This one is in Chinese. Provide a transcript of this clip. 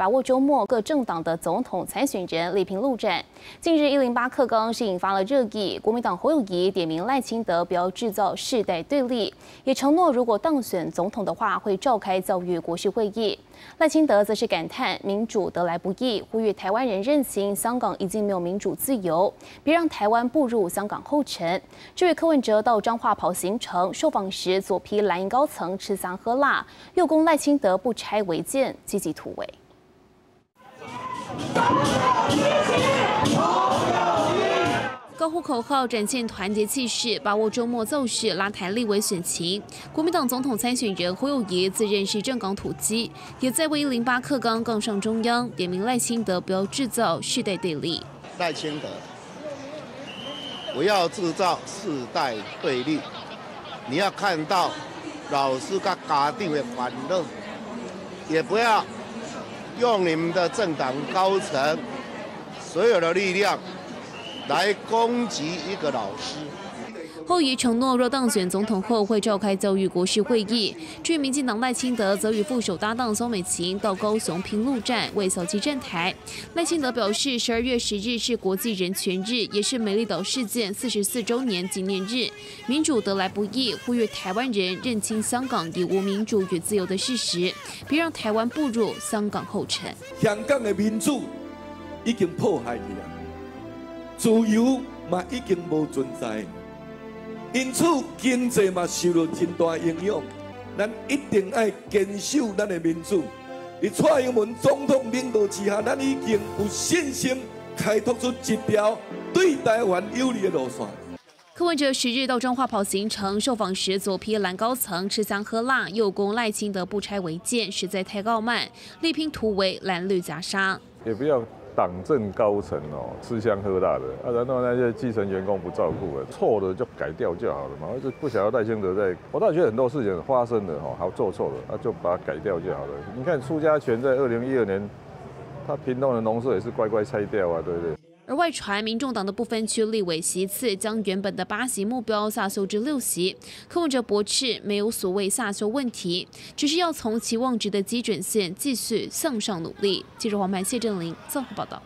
把握周末各政党的总统参选人力拼陆战。近日一零八课纲是引发了热议，国民党侯友谊点名赖清德不要制造世代对立，也承诺如果当选总统的话会召开教育国事会议。赖清德则是感叹民主得来不易，呼吁台湾人认清香港已经没有民主自由，别让台湾步入香港后尘。这位柯文哲到彰化跑行程受访时，左批蓝营高层吃香喝辣，右攻赖清德不拆违建，积极突围。高呼口号，展现团结气势，把握周末造势，拉台立委选情。国民党总统参选人侯友谊自认是正港土鸡，也在为零八克纲杠上中央，点名赖清德不要制造世代对立。赖清德不要制造世代对立，你要看到老师跟家庭的欢乐，也不要。用你们的政党高层所有的力量来攻击一个老师。后移承诺，若当选总统后会召开教育国事会议。据民进党赖清德，则与副手搭档苏美琴到高雄平路站为小鸡站台。赖清德表示，十二月十日是国际人权日，也是美丽岛事件四十四周年纪念日。民主得来不易，呼吁台湾人认清香港已无民主与自由的事实，别让台湾步入香港后尘。香港的民主已经破坏了，自由嘛已经无存在。因此，经济嘛受到真大影响。咱一定要坚守咱的民主。在蔡英文总统领导之下，咱已经有信心开拓出一条对台湾有利的路线。柯文哲十日到彰化跑行程受访时，左批蓝高层吃香喝辣，右攻赖清德不拆违建，实在太傲慢，力拼突围蓝绿夹杀。也不要。党政高层哦，吃香喝辣的啊，然后那些基层员工不照顾了，错的就改掉就好了嘛。就不想要戴清德在，我倒觉得很多事情发生的哈，好做错了，那就把它改掉就好了。你看苏家全在二零一二年，他平东的农舍也是乖乖拆掉啊，对不对？而外传，民众党的部分区立委席次将原本的八席目标下修至六席。柯文哲驳斥没有所谓下修问题，只是要从期望值的基准线继续向上努力。记者黄曼谢振林综合报道。